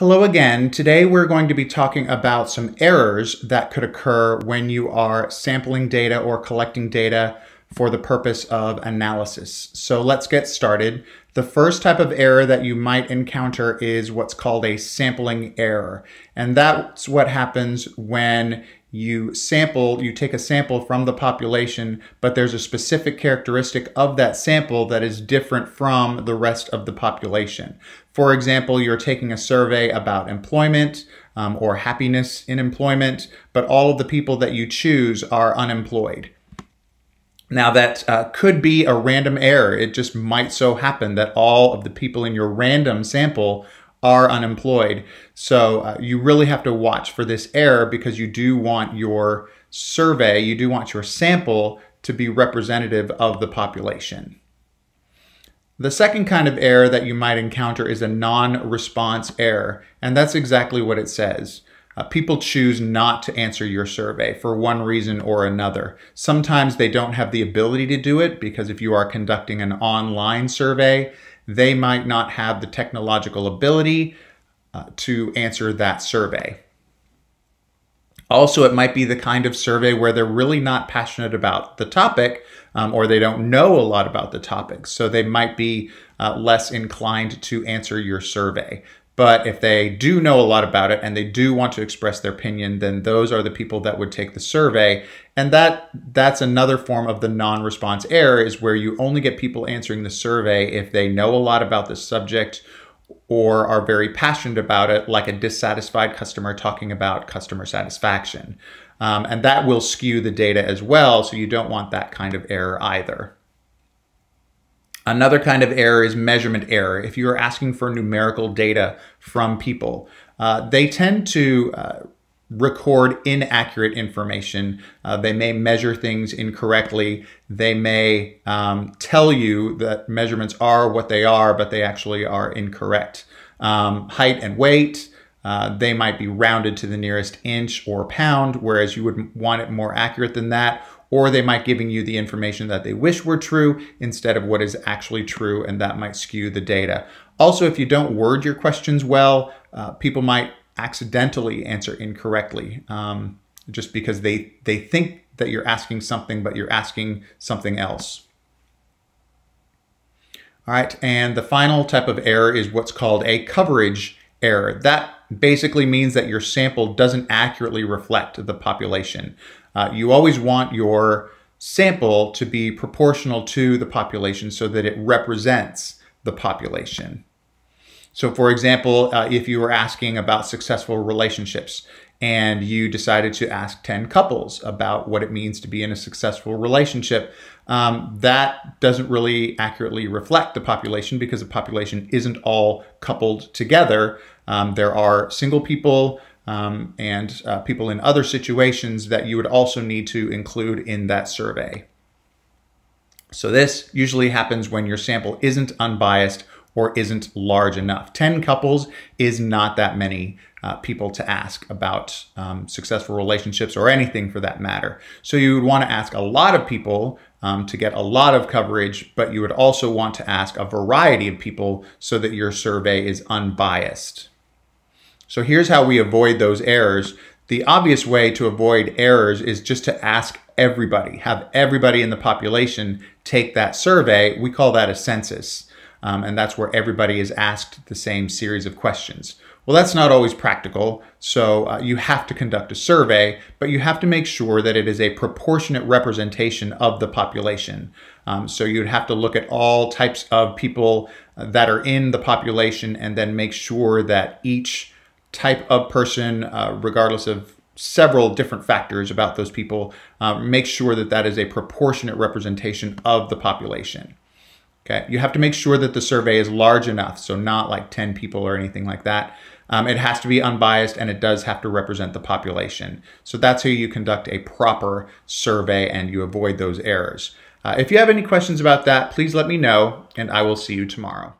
Hello again. Today we're going to be talking about some errors that could occur when you are sampling data or collecting data for the purpose of analysis. So let's get started. The first type of error that you might encounter is what's called a sampling error. And that's what happens when you sample, you take a sample from the population, but there's a specific characteristic of that sample that is different from the rest of the population. For example, you're taking a survey about employment um, or happiness in employment, but all of the people that you choose are unemployed. Now that uh, could be a random error. It just might so happen that all of the people in your random sample are unemployed. So uh, you really have to watch for this error because you do want your survey, you do want your sample to be representative of the population. The second kind of error that you might encounter is a non-response error, and that's exactly what it says. Uh, people choose not to answer your survey for one reason or another. Sometimes they don't have the ability to do it because if you are conducting an online survey, they might not have the technological ability uh, to answer that survey. Also, it might be the kind of survey where they're really not passionate about the topic um, or they don't know a lot about the topic. So they might be uh, less inclined to answer your survey. But if they do know a lot about it and they do want to express their opinion, then those are the people that would take the survey. And that that's another form of the non-response error is where you only get people answering the survey if they know a lot about the subject or are very passionate about it, like a dissatisfied customer talking about customer satisfaction. Um, and that will skew the data as well, so you don't want that kind of error either. Another kind of error is measurement error. If you are asking for numerical data from people, uh, they tend to uh, record inaccurate information. Uh, they may measure things incorrectly. They may um, tell you that measurements are what they are, but they actually are incorrect. Um, height and weight, uh, they might be rounded to the nearest inch or pound, whereas you would want it more accurate than that, or they might giving you the information that they wish were true instead of what is actually true, and that might skew the data. Also, if you don't word your questions well, uh, people might accidentally answer incorrectly um, just because they, they think that you're asking something, but you're asking something else. All right, and the final type of error is what's called a coverage error. That basically means that your sample doesn't accurately reflect the population. Uh, you always want your sample to be proportional to the population so that it represents the population. So for example, uh, if you were asking about successful relationships and you decided to ask 10 couples about what it means to be in a successful relationship, um, that doesn't really accurately reflect the population because the population isn't all coupled together. Um, there are single people, um, and uh, people in other situations that you would also need to include in that survey. So this usually happens when your sample isn't unbiased or isn't large enough. 10 couples is not that many uh, people to ask about um, successful relationships or anything for that matter. So you would want to ask a lot of people um, to get a lot of coverage, but you would also want to ask a variety of people so that your survey is unbiased. So here's how we avoid those errors. The obvious way to avoid errors is just to ask everybody, have everybody in the population take that survey. We call that a census. Um, and that's where everybody is asked the same series of questions. Well, that's not always practical, so uh, you have to conduct a survey, but you have to make sure that it is a proportionate representation of the population. Um, so you'd have to look at all types of people uh, that are in the population and then make sure that each type of person, uh, regardless of several different factors about those people, uh, make sure that that is a proportionate representation of the population. Okay, you have to make sure that the survey is large enough, so not like 10 people or anything like that. Um, it has to be unbiased and it does have to represent the population. So that's how you conduct a proper survey and you avoid those errors. Uh, if you have any questions about that, please let me know and I will see you tomorrow.